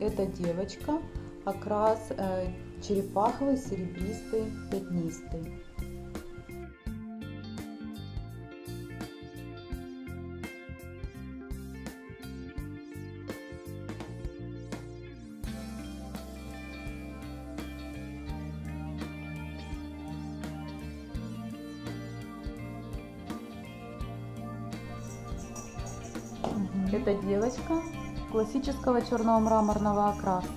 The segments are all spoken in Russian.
эта девочка окрас э, черепаховый, серебристый, пятнистый. Это девочка классического черного мраморного окраса.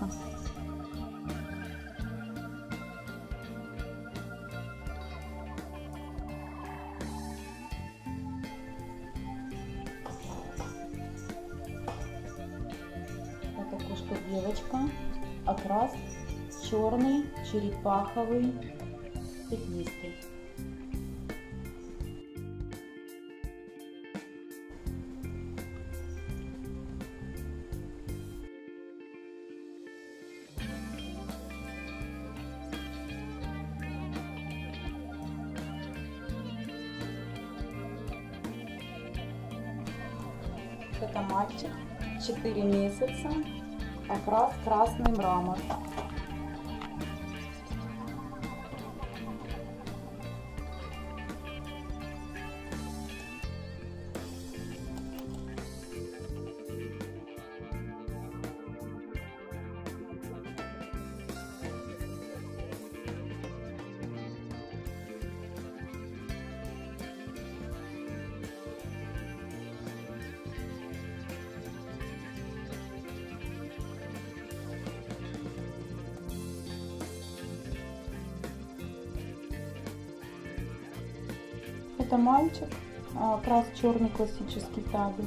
Это кошка девочка, окрас черный, черепаховый, пятнистый. Это мальчик, 4 месяца, окрас красный мрамор. Это мальчик, окрас черный классический табель.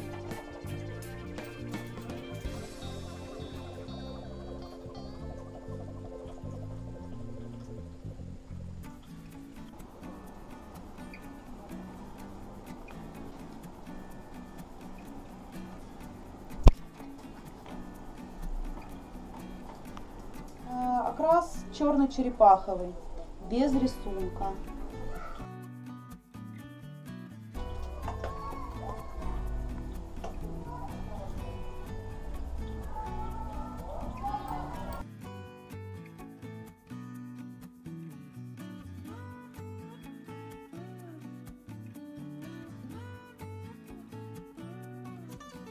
Окрас черно-черепаховый, без рисунка.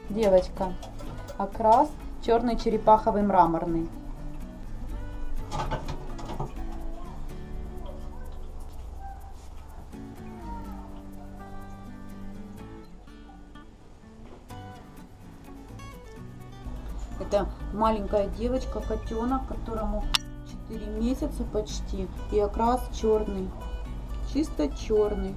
Девочка. Окрас черный черепаховый мраморный. Это маленькая девочка, котенок, которому 4 месяца почти. И окрас черный. Чисто черный.